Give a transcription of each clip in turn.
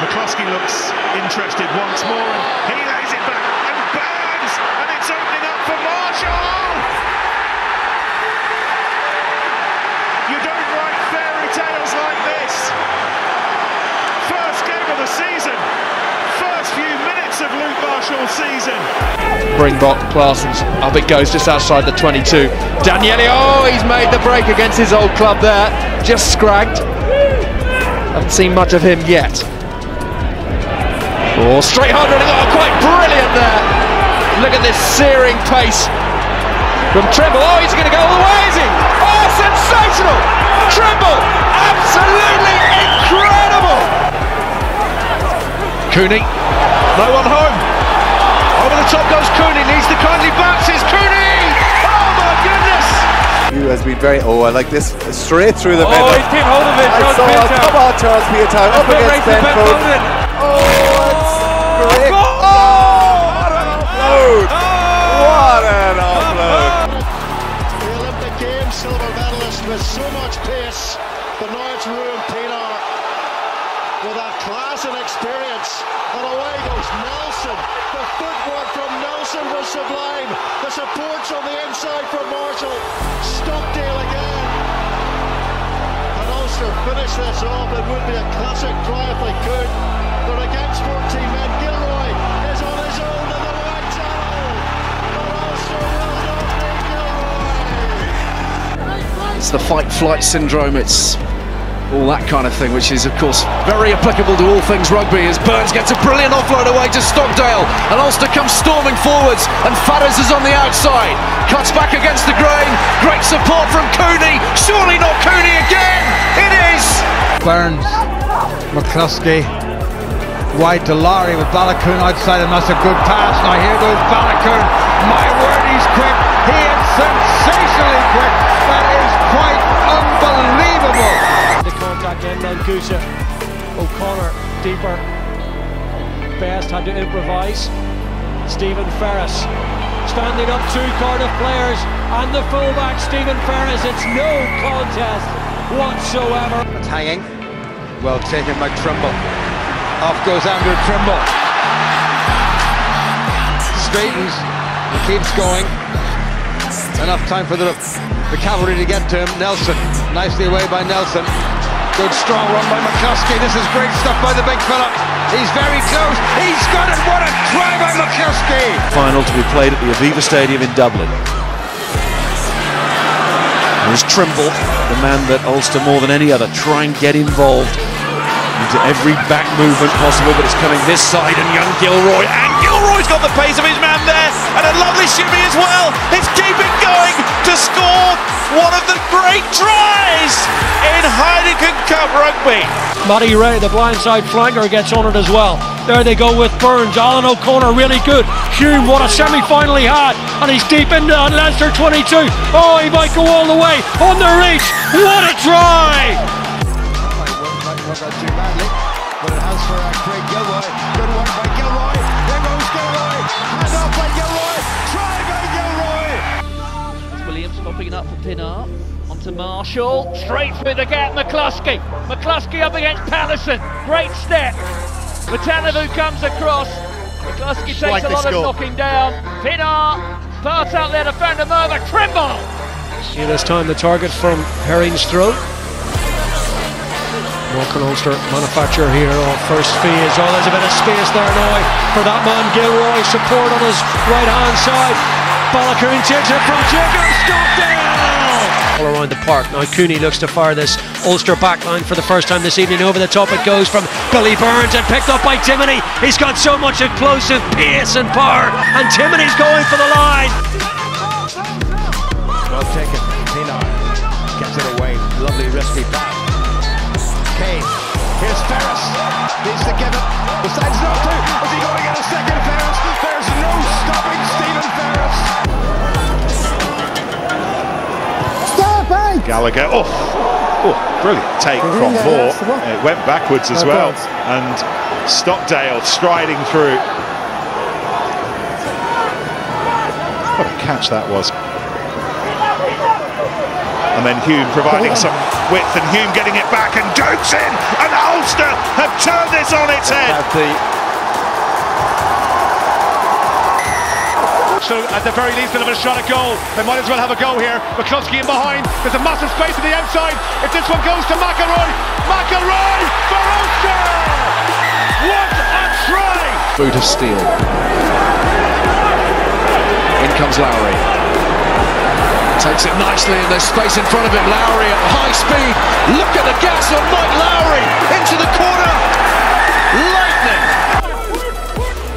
McCloskey looks interested once more, and he lays it back, and Burns, and it's opening up for Marshall! You don't write fairy tales like this. First game of the season, first few minutes of Luke Marshall's season. Springbok, Claessens, up it goes just outside the 22. Daniele, oh, he's made the break against his old club there. Just scragged. Haven't seen much of him yet. Oh, straight 100, oh, quite brilliant there. Look at this searing pace from Trimble. Oh, he's going to go all the way, is he? Oh, sensational! Trimble, absolutely incredible! Cooney, no one home. Over the top goes Cooney, needs to kindly bounce. It's Cooney! Oh my goodness! You has been very. Oh, I like this straight through the Oh, middle. he's been hold of it, Charles saw. Come on, Charles Piutau, up against race Ben to Ben Foden. So much pace, but now it's Pienaar with that class and experience. And away goes Nelson. The footwork from Nelson was sublime. The supports on the inside from Marshall. Stockdale again. And Ulster finish this off. It would be a classic try if they could. They're against 14 men. The fight flight syndrome, it's all that kind of thing, which is, of course, very applicable to all things rugby. As Burns gets a brilliant offload away to Stockdale, and Ulster comes storming forwards, and Fadders is on the outside, cuts back against the grain. Great support from Cooney. Surely not Cooney again. It is. Burns, McCloskey, wide to Laurie with Baloucoune outside, and that's a good pass. Now here goes Baloucoune. My word, he's quick. He is sensationally quick. Contact in O'Connor deeper. Best had to improvise. Stephen Ferris standing up two Cardiff players and the fullback Stephen Ferris. It's no contest whatsoever. It's hanging. Well taken by Trimble. Off goes Andrew Trimble. Straightens. He keeps going. Enough time for the, the cavalry to get to him. Nelson. Nicely away by Nelson. Good strong run by McCloskey. This is great stuff by the big fella. He's very close. He's got it. What a try by McCloskey. final to be played at the Aviva Stadium in Dublin. There's Trimble, the man that Ulster more than any other try and get involved into every back movement possible, but it's coming this side and young Gilroy, and Gilroy's got the pace of his man there, and a lovely shimmy as well. It's keeping going to score one of the great tries in Heineken Cup rugby. Matty Rea, the blindside flanker, gets on it as well. There they go with Burns. Alan O'Connor really good. Hume, what a semi final he had. And he's deep into on Leinster 22. Oh, he might go all the way. On the reach. What a try! Might work out too badly, but it has for Craig Gilroy. Good work by Gilroy. There goes Gilroy. Hand off by Gilroy. Try by Gilroy. Williams popping it up for Pienaar. Onto Marshall. Straight through the gap. McCloskey. McCloskey up against Patterson. Great step. Matanavu comes across. McCloskey takes like a this lot of knocking down. Pienaar. Pass out there to Founder Merva. Trimble. See this time the target from Herring's throat. Morgan Ulster manufacturer here on first phase. Oh, there's a bit of space there now for that man Gilroy. Support on his right hand side. Baloucoune takes it from Jacob Stockdale. All around the park. Now Cooney looks to fire this Ulster backline for the first time this evening. Over the top it goes from Billy Burns and picked up by Timoney. He's got so much explosive pace and power. And Timoney's going for the line. Well taken. Pienaar gets it away. Lovely risky pass. Kane. Here's Ferris. Needs to give it. Decides not to. Is he going to get a second Ferris? There's no stopping Stephen Ferris. Gallagher. Oh, oh brilliant take from Moore. It went backwards as well. And Stockdale striding through. What a catch that was. And then Hume providing some width, and Hume getting it back, and Goats in, and Ulster have turned this on its head. So at the very least, they'll have a shot at goal. They might as well have a go here. McCloskey in behind. There's a massive space to the outside. If this one goes to McIlroy, McIlroy for Ulster! What a try! Boot of steel. In comes Lowry. Takes it nicely and there's space in front of him. Lowry at high speed. Look at the gas on Mike Lowry into the corner. Lightning.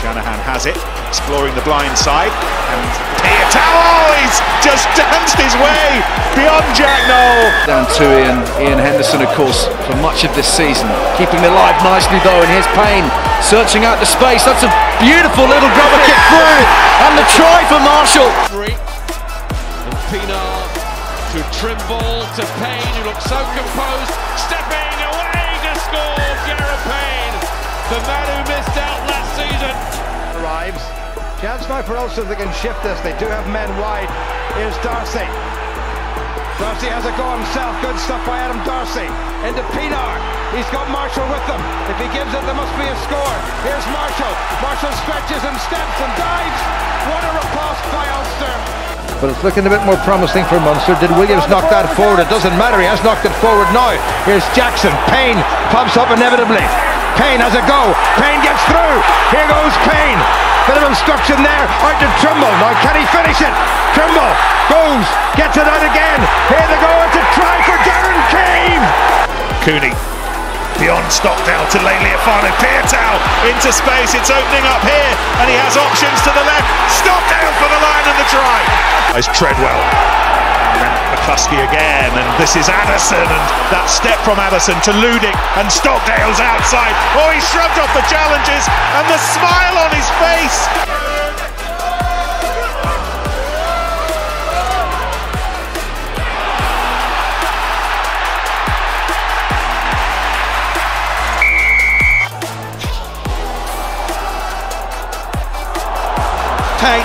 Shanahan has it, exploring the blind side, and Piutau, he's just danced his way beyond Jack Nowell. Down to Ian, Iain Henderson, of course, for much of this season. Keeping it alive nicely though, and here's Payne searching out the space. That's a beautiful little grubber kick through, and the try for Marshall. And Pienaar to Trimble to Payne, who looks so composed, stepping away to score. Jared Payne, the man who missed out last season. Arrives. Chance now for Ulster they can shift this. They do have men wide. Here's D'Arcy. D'Arcy has a go himself. Good stuff by Adam D'Arcy. Into Pienaar. He's got Marshall with them. If he gives it, there must be a score. Here's Marshall. Marshall stretches and steps and dives. What a repulse by Ulster. But it's looking a bit more promising for Munster. Did Williams knock that forward? It doesn't matter. He has knocked it forward now. Here's Jackson. Payne pops up inevitably. Payne has a go. Payne gets through. Here goes Payne. Bit of obstruction there. Out to Trimble. Now can he finish it? Trimble goes. Gets it out again. Here they go. It's a try for Darren Cave. Cooney beyond Stockdale to Leiliafano. Piutau into space. It's opening up here, and he has options to the left. Stockdale for the line and the try. As Treadwell. Again, and this is Addison, and that step from Addison to Ludik, and Stockdale's outside. Oh, he shrugged off the challenges, and the smile on his face. Payne,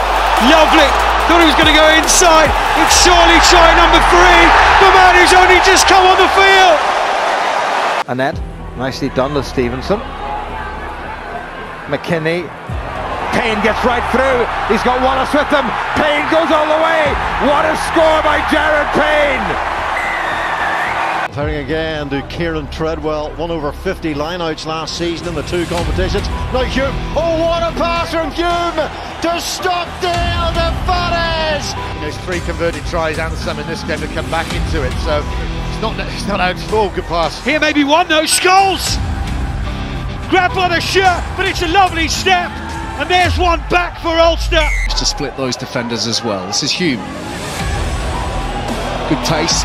lovely. Thought he was going to go inside. It's surely try number three. The man who's only just come on the field. Annette, nicely done to Stevenson. McKinney. Payne gets right through. He's got Wallace with him. Payne goes all the way. What a score by Jared Payne! Firing again to Kieran Treadwell, one over 50 lineouts last season in the two competitions. Now Hume, oh what a pass from Hume to Stockdale to Fares! There's three converted tries and some in this game to come back into it, so it's not it's not out. Oh, good pass. Here maybe one though. Scholes grab by the shirt, but it's a lovely step. And there's one back for Ulster. To split those defenders as well. This is Hume. Good pace.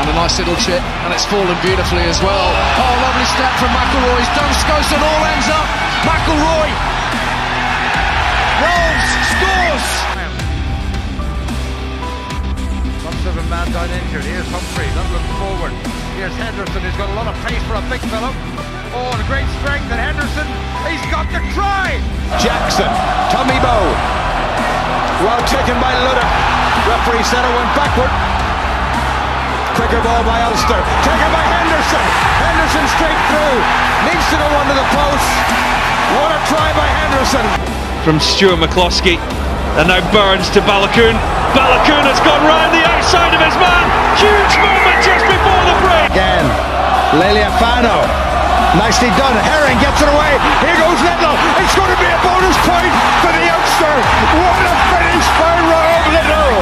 And a nice little chip, and it's fallen beautifully as well. Oh, lovely step from McIlroy. He's done scores and all ends up. McIlroy rolls, of a man down injured. Here's Humphrey, not looking forward. Here's Henderson, who's got a lot of pace for a big fellow. Oh, and great strength. And Henderson, he's got the try. Jackson, Tommy Bowe. Well taken by Ludik. Referee said it went backward. Quicker ball by Ulster. Taken by Henderson. Henderson straight through. Needs to go under the post. What a try by Henderson. From Stuart McCloskey. And now Burns to Baloucoune. Baloucoune has gone round the outside of his man. Huge moment just before the break. Again. Leiliafano. Nicely done. Herring gets it away. Here goes Lyttle. It's going to be a bonus point for the youngster. What a finish by Rob Lyttle.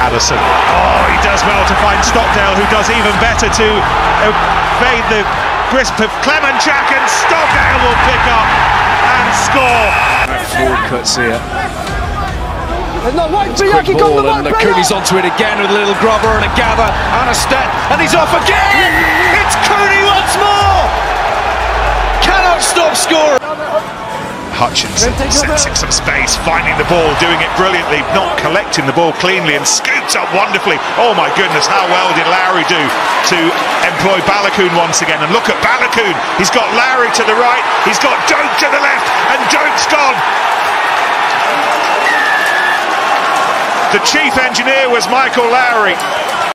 Addison. Oh, he does well to find Stockdale, who does even better to evade the grasp of Clement Jack, and Stockdale will pick up and score. Forward cuts here. There's no white Quick ball, and the Cooney's onto it again with a little grubber and a gather and a step, and he's off again! It's Cooney once more! Cannot stop scoring! Hutchinson sensing some space, finding the ball, doing it brilliantly, not collecting the ball cleanly, and scoops up wonderfully. Oh my goodness, how well did Lowry do to employ Baloucoune once again? And look at Baloucoune, he's got Lowry to the right, he's got Doak to the left, and Doak's gone. The chief engineer was Michael Lowry.